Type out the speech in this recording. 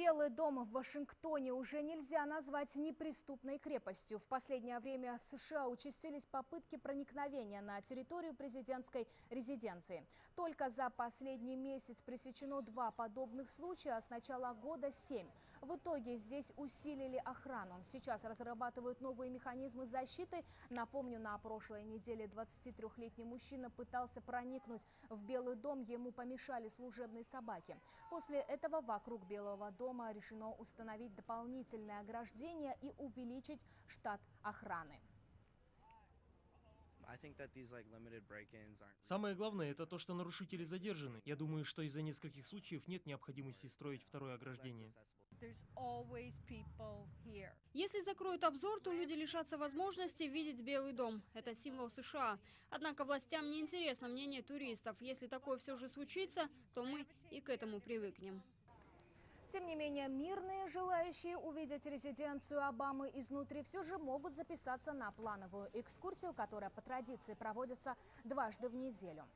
Белый дом в Вашингтоне уже нельзя назвать неприступной крепостью. В последнее время в США участились попытки проникновения на территорию президентской резиденции. Только за последний месяц пресечено два подобных случая, а с начала года семь. В итоге здесь усилили охрану. Сейчас разрабатывают новые механизмы защиты. Напомню, на прошлой неделе 23-летний мужчина пытался проникнуть в Белый дом. Ему помешали служебные собаки. После этого вокруг Белого дома решено установить дополнительное ограждение и увеличить штат охраны. Самое главное это то, что нарушители задержаны. Я думаю, что из-за нескольких случаев нет необходимости строить второе ограждение. Если закроют обзор, то люди лишатся возможности видеть Белый дом. Это символ США. Однако властям не интересно мнение туристов. Если такое все же случится, то мы и к этому привыкнем. Тем не менее, мирные, желающие увидеть резиденцию Обамы изнутри, все же могут записаться на плановую экскурсию, которая по традиции проводится дважды в неделю.